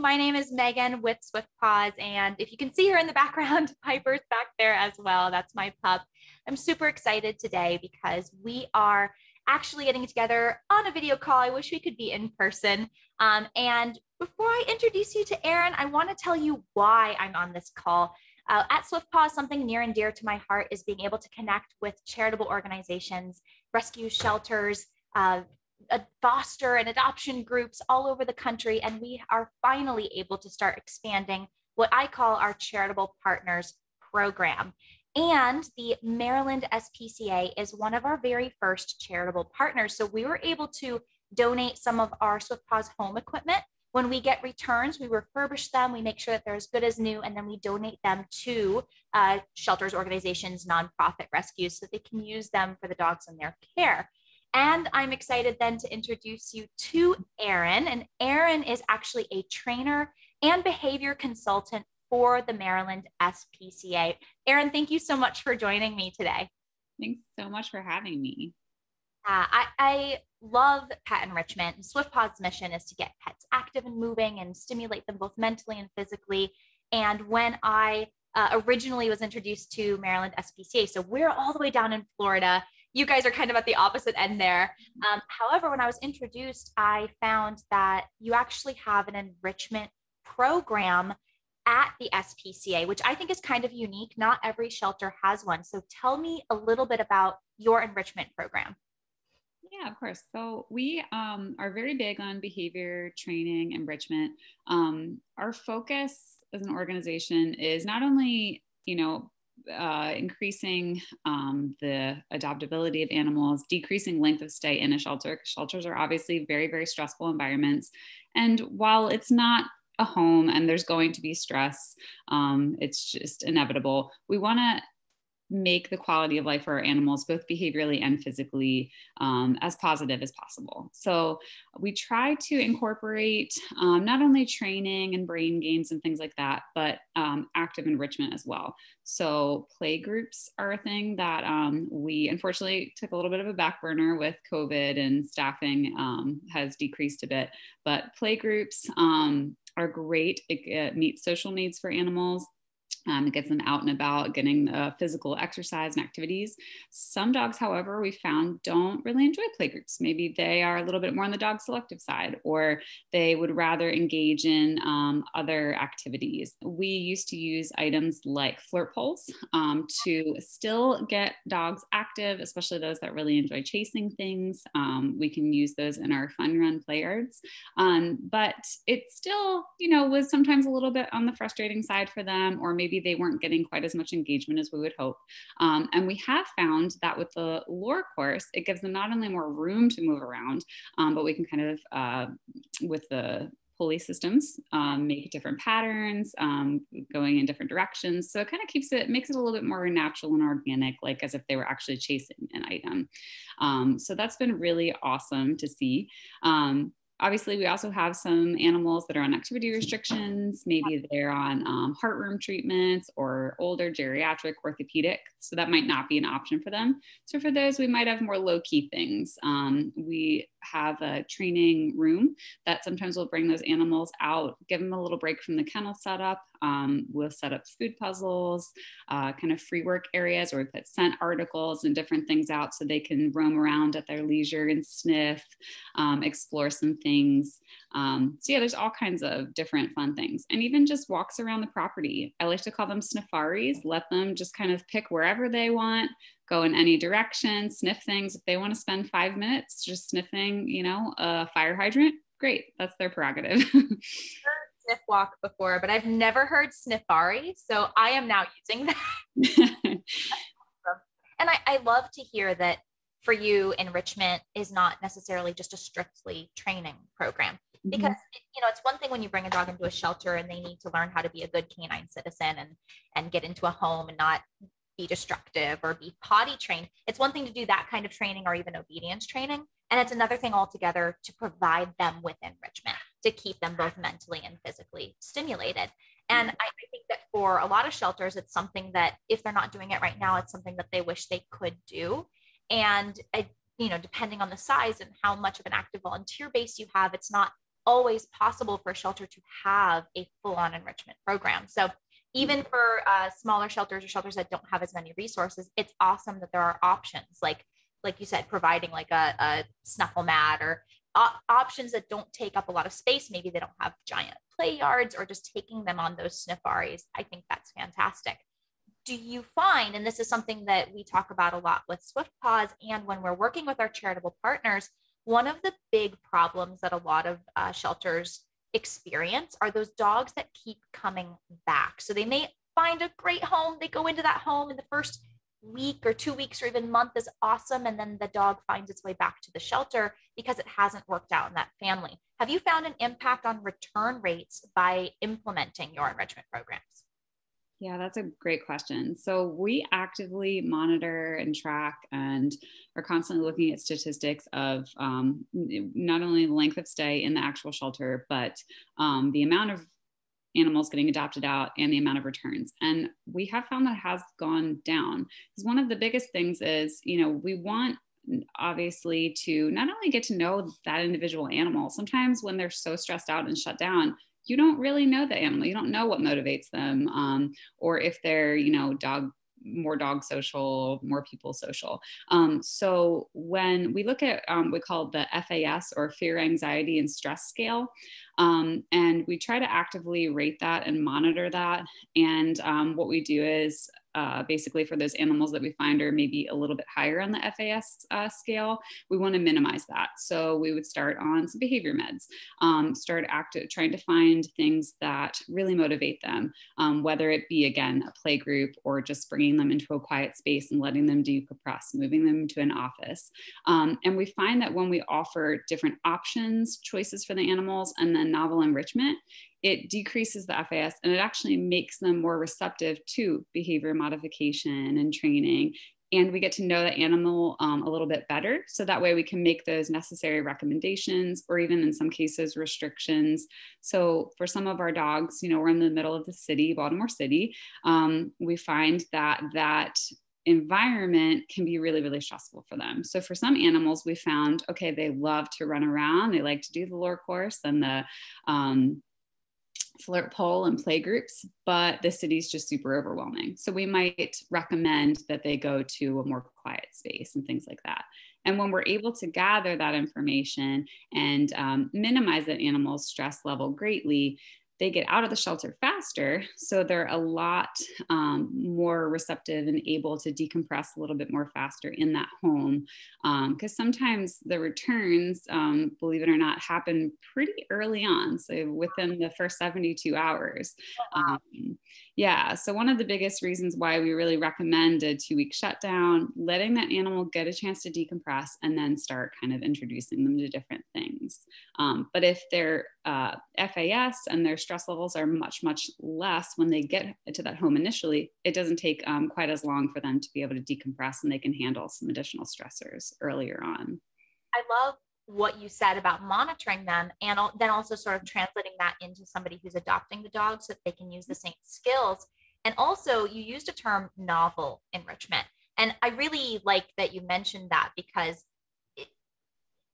my name is Megan with Swift Paws. And if you can see her in the background, Piper's back there as well. That's my pup. I'm super excited today because we are actually getting together on a video call. I wish we could be in person. Um, and before I introduce you to Erin, I want to tell you why I'm on this call. Uh, at Swift Paws, something near and dear to my heart is being able to connect with charitable organizations, rescue shelters, uh, foster and adoption groups all over the country. And we are finally able to start expanding what I call our charitable partners program. And the Maryland SPCA is one of our very first charitable partners. So we were able to donate some of our Swift Paws home equipment. When we get returns, we refurbish them, we make sure that they're as good as new, and then we donate them to uh, shelters, organizations, nonprofit rescues so that they can use them for the dogs in their care. And I'm excited then to introduce you to Erin. And Erin is actually a trainer and behavior consultant for the Maryland SPCA. Erin, thank you so much for joining me today. Thanks so much for having me. Uh, I, I love pet enrichment. Swift Paws' mission is to get pets active and moving and stimulate them both mentally and physically. And when I uh, originally was introduced to Maryland SPCA, so we're all the way down in Florida, you guys are kind of at the opposite end there. Um, however, when I was introduced, I found that you actually have an enrichment program at the SPCA, which I think is kind of unique. Not every shelter has one. So tell me a little bit about your enrichment program. Yeah, of course. So we um, are very big on behavior training, enrichment. Um, our focus as an organization is not only, you know, uh, increasing um, the adoptability of animals, decreasing length of stay in a shelter. Shelters are obviously very, very stressful environments. And while it's not a home and there's going to be stress, um, it's just inevitable. We want to make the quality of life for our animals, both behaviorally and physically, um, as positive as possible. So we try to incorporate um, not only training and brain games and things like that, but um, active enrichment as well. So play groups are a thing that um, we unfortunately took a little bit of a back burner with COVID and staffing um, has decreased a bit, but play groups um, are great. It, it meets social needs for animals um, it gets them out and about, getting uh, physical exercise and activities. Some dogs, however, we found don't really enjoy playgroups. Maybe they are a little bit more on the dog selective side, or they would rather engage in um, other activities. We used to use items like flirt poles um, to still get dogs active, especially those that really enjoy chasing things. Um, we can use those in our fun run play yards. Um, but it still, you know, was sometimes a little bit on the frustrating side for them, or maybe maybe they weren't getting quite as much engagement as we would hope. Um, and we have found that with the lure course, it gives them not only more room to move around, um, but we can kind of, uh, with the pulley systems um, make different patterns um, going in different directions. So it kind of keeps it makes it a little bit more natural and organic like as if they were actually chasing an item. Um, so that's been really awesome to see. Um, Obviously, we also have some animals that are on activity restrictions. Maybe they're on um, heartworm treatments or older geriatric orthopedic. So that might not be an option for them. So for those, we might have more low key things. Um, we have a training room that sometimes we'll bring those animals out, give them a little break from the kennel setup. Um, we'll set up food puzzles, uh, kind of free work areas, or we put scent articles and different things out so they can roam around at their leisure and sniff, um, explore some things. Um, so yeah, there's all kinds of different fun things, and even just walks around the property. I like to call them sniffaris. Let them just kind of pick wherever they want go in any direction, sniff things. If they want to spend five minutes just sniffing, you know, a fire hydrant, great. That's their prerogative. sniff walk before, but I've never heard sniffari. So I am now using that. and I, I love to hear that for you, enrichment is not necessarily just a strictly training program. Mm-hmm. Because mm-hmm. you know, it's one thing when you bring a dog into a shelter and they need to learn how to be a good canine citizen and and get into a home and not be destructive or be potty trained. It's one thing to do that kind of training or even obedience training. And it's another thing altogether to provide them with enrichment to keep them both mentally and physically stimulated. And I, I think that for a lot of shelters, it's something that if they're not doing it right now, it's something that they wish they could do. And I, you know, depending on the size and how much of an active volunteer base you have, it's not always possible for a shelter to have a full-on enrichment program. So even for uh, smaller shelters or shelters that don't have as many resources, it's awesome that there are options like like you said, providing like a, a snuffle mat or options that don't take up a lot of space. Maybe they don't have giant play yards or just taking them on those sniffaris. I think that's fantastic. Do you find, and this is something that we talk about a lot with Swift Paws and when we're working with our charitable partners, one of the big problems that a lot of uh, shelters experience are those dogs that keep coming back. So they may find a great home, they go into that home in the first week or two weeks or even month is awesome. And then the dog finds its way back to the shelter because it hasn't worked out in that family. Have you found an impact on return rates by implementing your enrichment programs? Yeah, that's a great question. So we actively monitor and track and are constantly looking at statistics of um, not only the length of stay in the actual shelter, but um, the amount of animals getting adopted out and the amount of returns. And we have found that has gone down. Because one of the biggest things is, you know, we want obviously to not only get to know that individual animal, sometimes when they're so stressed out and shut down, you don't really know the animal. You don't know what motivates them, um, or if they're, you know, dog more dog social, more people social. Um, so when we look at um, we call the FAS or fear, anxiety, and stress scale, um, and we try to actively rate that and monitor that. And um, what we do is uh, basically for those animals that we find are maybe a little bit higher on the FAS uh, scale, we want to minimize that. So we would start on some behavior meds, um, start active, trying to find things that really motivate them, um, whether it be again a play group or just bringing them into a quiet space and letting them decompress, moving them to an office. Um, and we find that when we offer different options, choices for the animals, and then novel enrichment, it decreases the FAS and it actually makes them more receptive to behavior modification and training. And we get to know the animal um, a little bit better. So that way we can make those necessary recommendations or even in some cases restrictions. So for some of our dogs, you know, we're in the middle of the city, Baltimore City. Um, we find that that environment can be really really stressful for them so for some animals we found okay they love to run around they like to do the lure course and the um, flirt pole and play groups, but the city's just super overwhelming. So we might recommend that they go to a more quiet space and things like that. And when we're able to gather that information and um, minimize that animal's stress level greatly, they get out of the shelter faster. So they're a lot um, more receptive and able to decompress a little bit more faster in that home. Because um, sometimes the returns, um, believe it or not, happen pretty early on. So within the first 72 hours. Um, yeah. So one of the biggest reasons why we really recommend a two week shutdown, letting that animal get a chance to decompress and then start kind of introducing them to different things. Um, but if they're uh, FAS and their stress levels are much, much less when they get to that home initially, it doesn't take um, quite as long for them to be able to decompress and they can handle some additional stressors earlier on. I love what you said about monitoring them and then also sort of translating that into somebody who's adopting the dog so that they can use the same skills. And also, you used a term novel enrichment. And I really like that you mentioned that because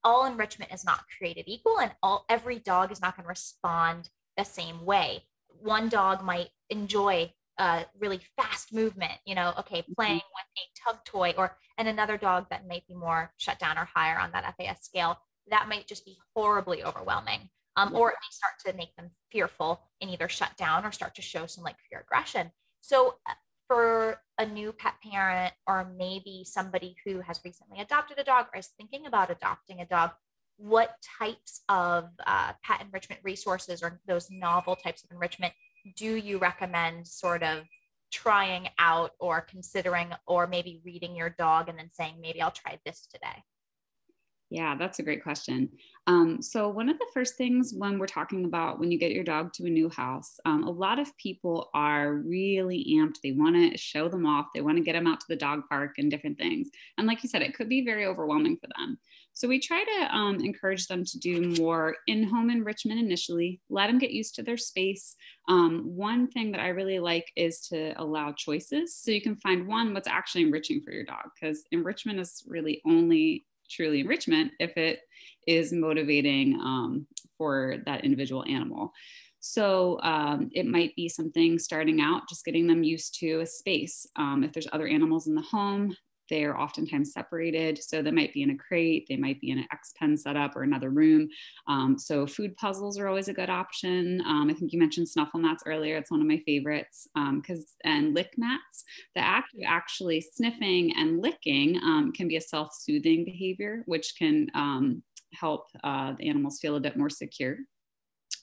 all enrichment is not created equal and all every dog is not going to respond the same way. One dog might enjoy a really fast movement you know okay mm-hmm. playing with a tug toy or and another dog that might be more shut down or higher on that fas scale that might just be horribly overwhelming um, or it may start to make them fearful and either shut down or start to show some like fear aggression. So uh, for a new pet parent or maybe somebody who has recently adopted a dog or is thinking about adopting a dog what types of uh, pet enrichment resources or those novel types of enrichment do you recommend sort of trying out or considering or maybe reading your dog and then saying maybe i'll try this today yeah, that's a great question. Um, so, one of the first things when we're talking about when you get your dog to a new house, um, a lot of people are really amped. They want to show them off, they want to get them out to the dog park and different things. And, like you said, it could be very overwhelming for them. So, we try to um, encourage them to do more in home enrichment initially, let them get used to their space. Um, one thing that I really like is to allow choices. So, you can find one, what's actually enriching for your dog, because enrichment is really only truly enrichment if it is motivating um, for that individual animal. So um, it might be something starting out, just getting them used to a space. Um, if there's other animals in the home, they are oftentimes separated. So they might be in a crate, they might be in an X pen setup or another room. Um, so food puzzles are always a good option. Um, I think you mentioned snuffle mats earlier. It's one of my favorites because, um, and lick mats. The act of actually sniffing and licking um, can be a self soothing behavior, which can um, help uh, the animals feel a bit more secure.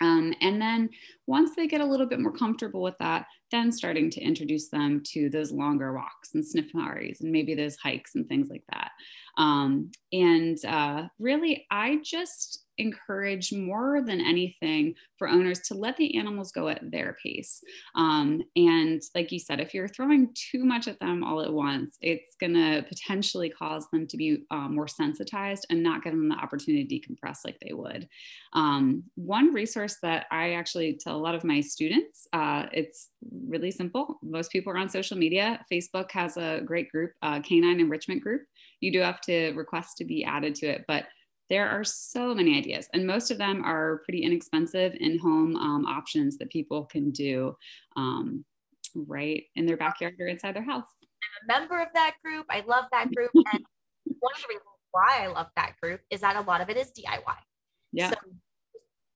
Um, and then once they get a little bit more comfortable with that, then starting to introduce them to those longer walks and sniffaris and maybe those hikes and things like that. Um, and uh, really, I just encourage more than anything for owners to let the animals go at their pace. Um, and like you said, if you're throwing too much at them all at once, it's going to potentially cause them to be um, more sensitized and not give them the opportunity to decompress like they would. Um, one resource that I actually tell a lot of my students, uh, it's really simple. Most people are on social media. Facebook has a great group, uh, Canine Enrichment Group. You do have to request to be added to it, but there are so many ideas, and most of them are pretty inexpensive in home um, options that people can do um, right in their backyard or inside their house. I'm a member of that group. I love that group. and one of the reasons why I love that group is that a lot of it is DIY. Yeah. So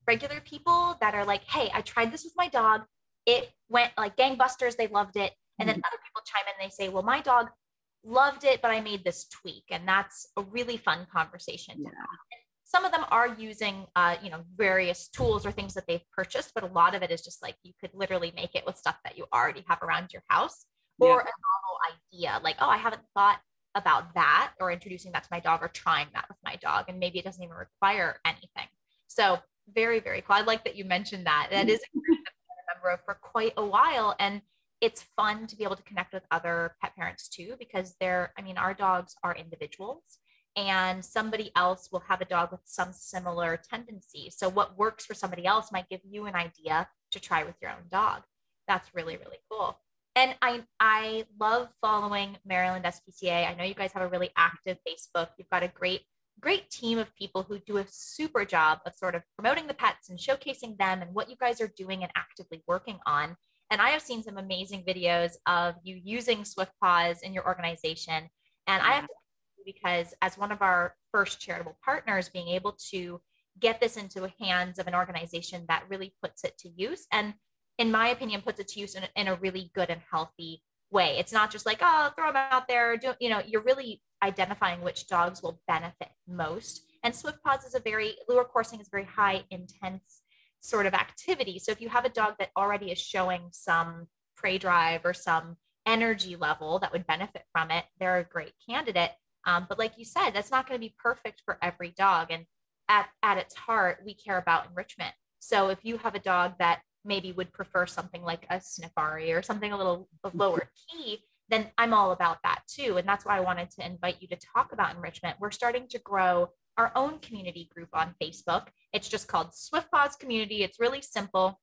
regular people that are like, hey, I tried this with my dog. It went like gangbusters. They loved it. And then mm-hmm. other people chime in and they say, well, my dog loved it, but I made this tweak. And that's a really fun conversation yeah. Some of them are using, uh, you know, various tools or things that they've purchased, but a lot of it is just like you could literally make it with stuff that you already have around your house or yeah. a novel idea. Like, oh, I haven't thought about that or introducing that to my dog or trying that with my dog. And maybe it doesn't even require anything. So very, very cool. I like that you mentioned that. That is a group that I've been a member of for quite a while. And it's fun to be able to connect with other pet parents too because they're i mean our dogs are individuals and somebody else will have a dog with some similar tendency. So what works for somebody else might give you an idea to try with your own dog. That's really really cool. And i i love following maryland spca i know you guys have a really active facebook. You've got a great great team of people who do a super job of sort of promoting the pets and showcasing them and what you guys are doing and actively working on and I have seen some amazing videos of you using Swift Paws in your organization. And I have to because as one of our first charitable partners, being able to get this into the hands of an organization that really puts it to use and in my opinion puts it to use in, in a really good and healthy way. It's not just like oh throw them out there. Do you know you're really identifying which dogs will benefit most. And swift paws is a very lure coursing is very high intense sort of activity. So if you have a dog that already is showing some prey drive or some energy level that would benefit from it, they're a great candidate. Um, but like you said, that's not going to be perfect for every dog. And at, at its heart, we care about enrichment. So if you have a dog that maybe would prefer something like a Sniffari or something a little lower key, then I'm all about that too. And that's why I wanted to invite you to talk about enrichment. We're starting to grow our own community group on Facebook. It's just called Swift Paws Community. It's really simple.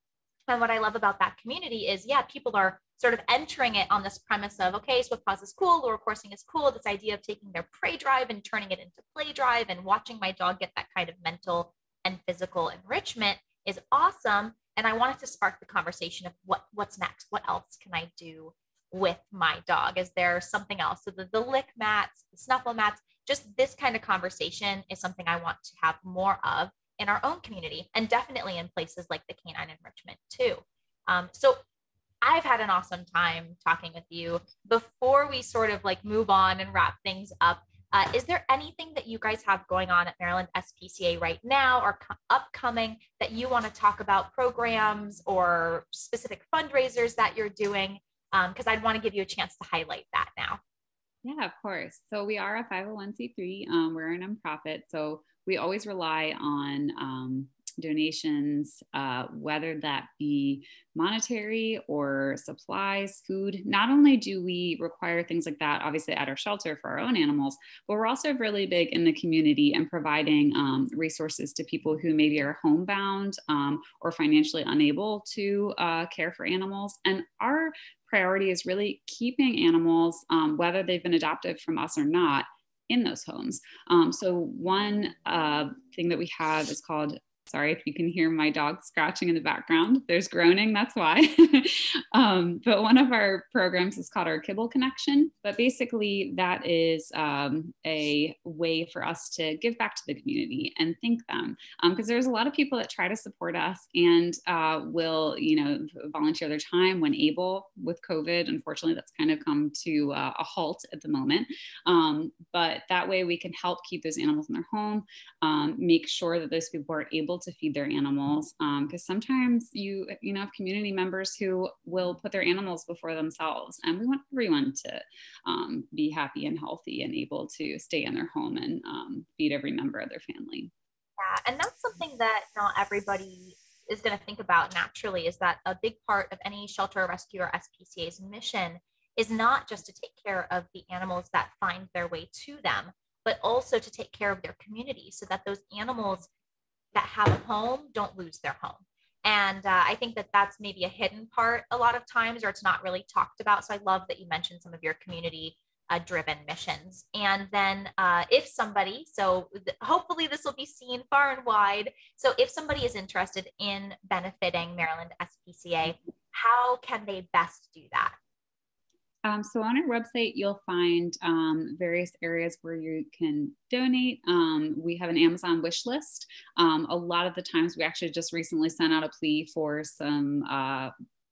And what I love about that community is, yeah, people are sort of entering it on this premise of, okay, Swift Paws is cool, lure coursing is cool. This idea of taking their prey drive and turning it into play drive and watching my dog get that kind of mental and physical enrichment is awesome. And I wanted to spark the conversation of what what's next? What else can I do with my dog? Is there something else? So the, the lick mats, the snuffle mats, just this kind of conversation is something I want to have more of in our own community and definitely in places like the canine enrichment too. Um, so I've had an awesome time talking with you. Before we sort of like move on and wrap things up, uh, is there anything that you guys have going on at Maryland SPCA right now or co- upcoming that you want to talk about programs or specific fundraisers that you're doing? Because um, I'd want to give you a chance to highlight that now. Yeah, of course. So we are a 501c3. Um, we're a nonprofit. So we always rely on um, donations, uh, whether that be monetary or supplies, food. Not only do we require things like that, obviously, at our shelter for our own animals, but we're also really big in the community and providing um, resources to people who maybe are homebound um, or financially unable to uh, care for animals. And our priority is really keeping animals, um, whether they've been adopted from us or not, in those homes. Um, so one uh, thing that we have is called Sorry if you can hear my dog scratching in the background. There's groaning, that's why. um, but one of our programs is called our Kibble Connection. But basically, that is um, a way for us to give back to the community and thank them. Because um, there's a lot of people that try to support us and uh, will, you know, volunteer their time when able with COVID. Unfortunately, that's kind of come to uh, a halt at the moment. Um, but that way we can help keep those animals in their home, um, make sure that those people are able to feed their animals because um, sometimes you you know have community members who will put their animals before themselves and we want everyone to um, be happy and healthy and able to stay in their home and um, feed every member of their family. Yeah and that's something that not everybody is going to think about naturally is that a big part of any shelter rescue or spca's mission is not just to take care of the animals that find their way to them but also to take care of their community so that those animals that have a home don't lose their home. And uh, I think that that's maybe a hidden part a lot of times, or it's not really talked about. So I love that you mentioned some of your community uh, driven missions. And then uh, if somebody, so th- hopefully this will be seen far and wide. So if somebody is interested in benefiting Maryland SPCA, how can they best do that? Um, so on our website, you'll find um, various areas where you can donate. Um, we have an Amazon wish list. Um, a lot of the times, we actually just recently sent out a plea for some. Uh,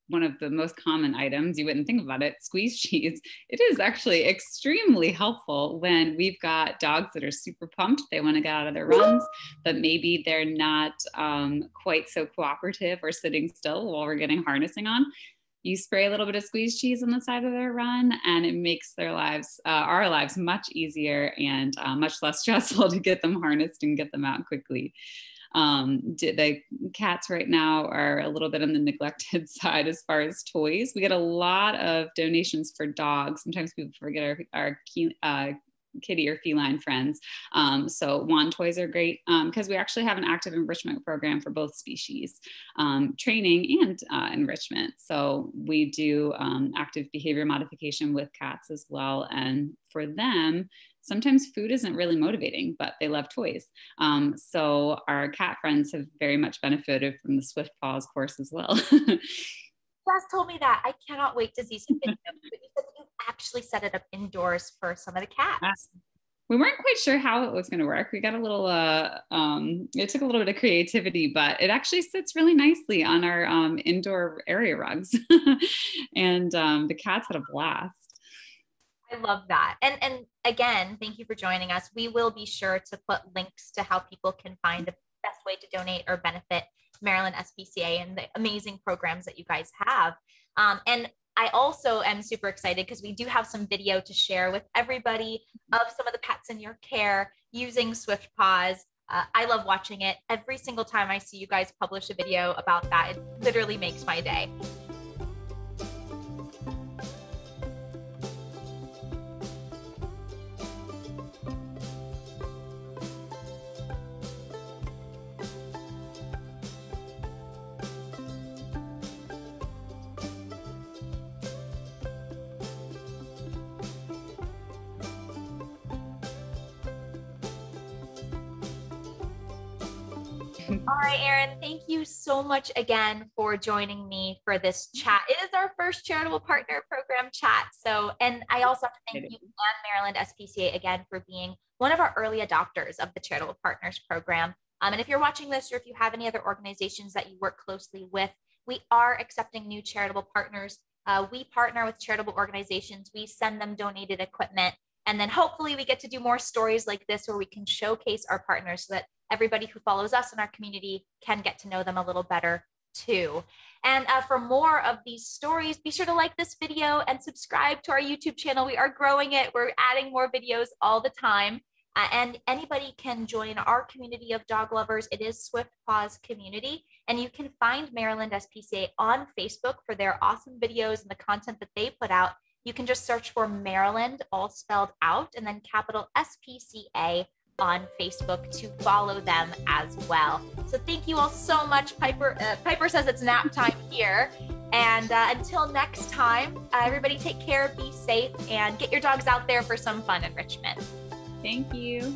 one of the most common items, you wouldn't think about it, squeeze cheese. It is actually extremely helpful when we've got dogs that are super pumped. They want to get out of their runs, but maybe they're not um, quite so cooperative or sitting still while we're getting harnessing on you spray a little bit of squeeze cheese on the side of their run and it makes their lives uh, our lives much easier and uh, much less stressful to get them harnessed and get them out quickly um, the cats right now are a little bit on the neglected side as far as toys. We get a lot of donations for dogs. Sometimes people forget our, our uh, kitty or feline friends. Um, so wand toys are great because um, we actually have an active enrichment program for both species, um, training and uh, enrichment. So we do um, active behavior modification with cats as well. And for them, sometimes food isn't really motivating, but they love toys. Um, so our cat friends have very much benefited from the Swift Paws course as well. Jess told me that. I cannot wait to see some videos. You said you actually set it up indoors for some of the cats. We weren't quite sure how it was going to work. We got a little, uh, um, it took a little bit of creativity, but it actually sits really nicely on our um, indoor area rugs. and um, the cats had a blast. I love that. And and again, thank you for joining us. We will be sure to put links to how people can find the best way to donate or benefit Maryland SPCA and the amazing programs that you guys have. Um, and I also am super excited because we do have some video to share with everybody of some of the pets in your care using Swift Paws. Uh, I love watching it. Every single time I see you guys publish a video about that, it literally makes my day. Erin, thank you so much again for joining me for this chat. It is our first charitable partner program chat. So, and I also have to thank you and Maryland SPCA again for being one of our early adopters of the charitable partners program. Um, and if you're watching this or if you have any other organizations that you work closely with, we are accepting new charitable partners. Uh, we partner with charitable organizations, we send them donated equipment. And then hopefully we get to do more stories like this where we can showcase our partners so that everybody who follows us in our community can get to know them a little better too. And uh, for more of these stories, be sure to like this video and subscribe to our YouTube channel. We are growing it. We're adding more videos all the time. Uh, and anybody can join our community of dog lovers. It is Swift Paws Community. And you can find Maryland SPCA on Facebook for their awesome videos and the content that they put out. You can just search for Maryland, all spelled out, and then capital SPCA on Facebook to follow them as well. So thank you all so much. Piper uh, Piper says it's nap time here. And uh, until next time, uh, everybody take care, be safe, and get your dogs out there for some fun enrichment. Thank you.